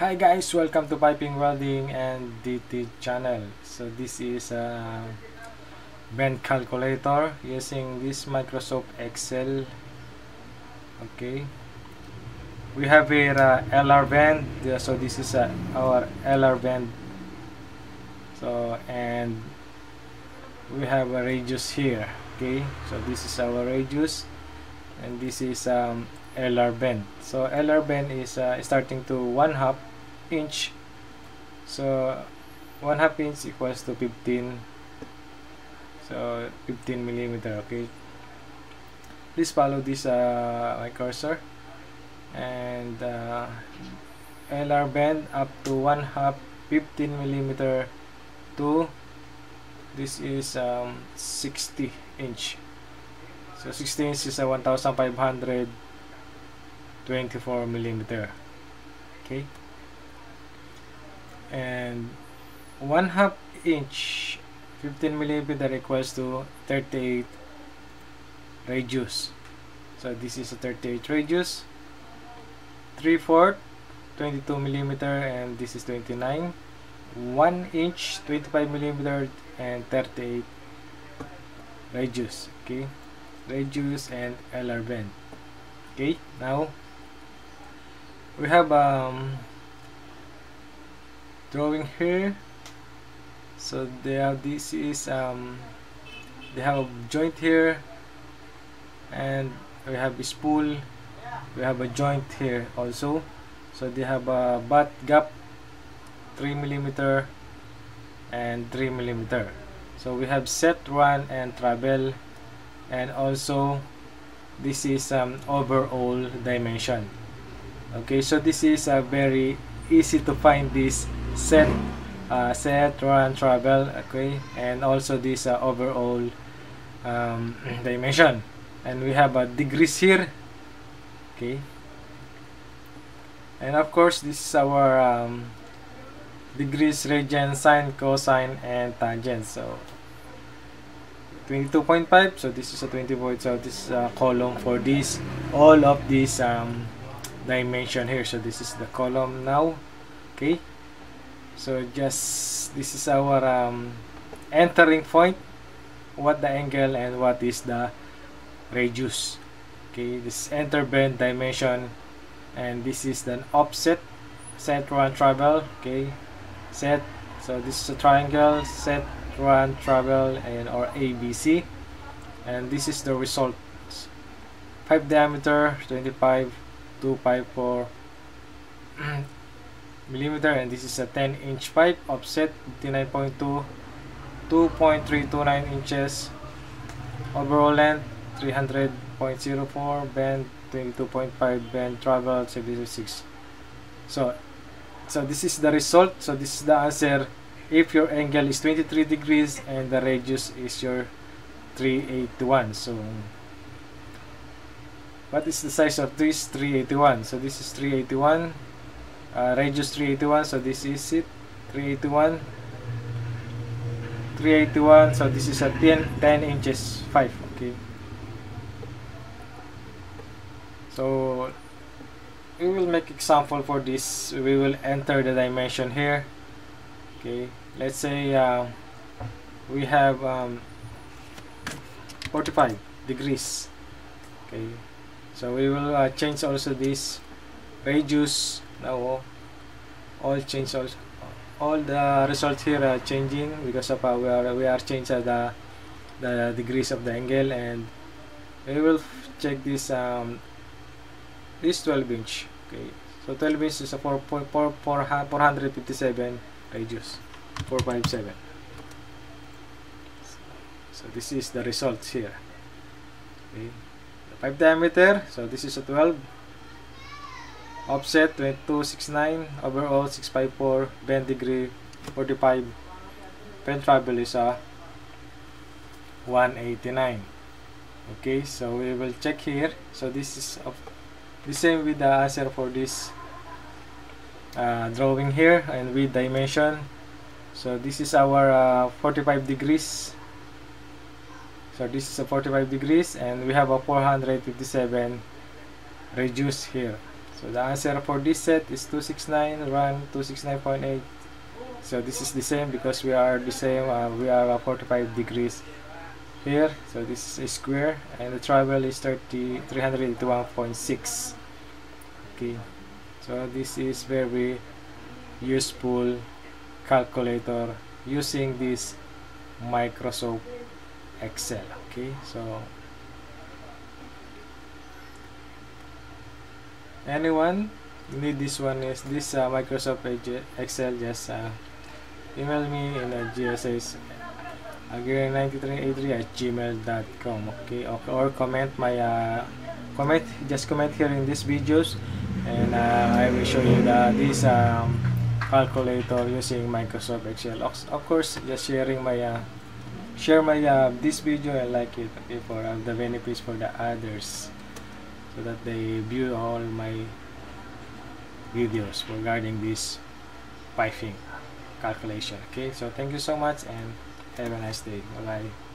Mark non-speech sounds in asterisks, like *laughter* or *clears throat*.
Hi guys, welcome to Piping Welding and DT channel. So this is a bend calculator using this Microsoft Excel. Okay. We have here uh, LR bend. So this is uh, our LR bend. So and we have a radius here. Okay. So this is our radius and this is um, LR bend. So LR bend is uh, starting to one half inch. So one half inch equals to 15. So 15 millimeter. Okay. Please follow this uh, my cursor and uh, LR bend up to one half 15 millimeter to this is um, 60 inch so 60 inch is a 1524 millimeter okay and one half inch 15 millimeter equals to 38 radius. So this is a 38 radius. 3 4 22 millimeter and this is 29 1 inch 25 millimeter and 38 radius okay? Radius and LR bend okay? Now we have um drawing here. So they have this is um they have a joint here and we have a spool. We have a joint here also. So they have a butt gap 3 millimeter and 3 millimeter. So we have set run and travel and also this is um, overall dimension. Okay so this is a uh, very easy to find this set uh, set run travel okay and also this uh, overall um, *clears throat* dimension. And we have a degrees here okay. And of course this is our um, degrees radian sine cosine and tangent. So 22.5 so this is a 20 volt so this is a column for this all of these um, dimension here. So this is the column now okay so just this is our um, entering point. What the angle and what is the radius? Okay this enter bend dimension. And this is the offset. Set run travel. Okay set. So this is a triangle. Set run travel and or ABC and this is the result. Pipe diameter 25 254 *clears throat* millimeter and this is a 10 inch pipe offset 59.2 2.329 inches. Overall length 300.04 bend 22.5 bend travel 76 so so this is the result. So this is the answer. If your angle is 23 degrees and the radius is your 381 so what is the size of this 381 so this is 381 uh, radius 381 so this is it. 381 381 so this is a 10 10 inches 5 okay. So we will make example for this. We will enter the dimension here okay. Let's say uh, we have um, 45 degrees okay. So we will uh, change also this radius now all change also all the results here are changing because of uh, we are changing the the degrees of the angle and we will check this um, this 12 inch okay? So 12 inch is a 4, 4, 4, 457 radius 457 so this is the results here okay? The pipe diameter so this is a 12 offset 2269 overall 654 bend degree 45 bend travel is a 189 okay so we will check here. So this is of the same with the answer for this uh, drawing here and with dimension. So this is our uh, 45 degrees. So this is a 45 degrees and we have a 457 reduced here So the answer for this set is 269 run 269.8 so this is the same because we are the same uh, we are uh, 45 degrees here. So this is a square and the travel is 30 381.6 okay. So this is very useful calculator using this Microsoft Excel. Okay. So anyone? Need this one is this uh, Microsoft Excel just uh, email me in a GSS agir9383 at gmail.com okay? Or, or comment my uh, comment just comment here in these videos and uh, I will show you the this um, calculator using Microsoft Excel. Of course just sharing my uh, share my uh, this video and like it okay for uh, the benefits for the others so that they view all my videos regarding this piping calculation. Okay so thank you so much and have a nice day. Bye bye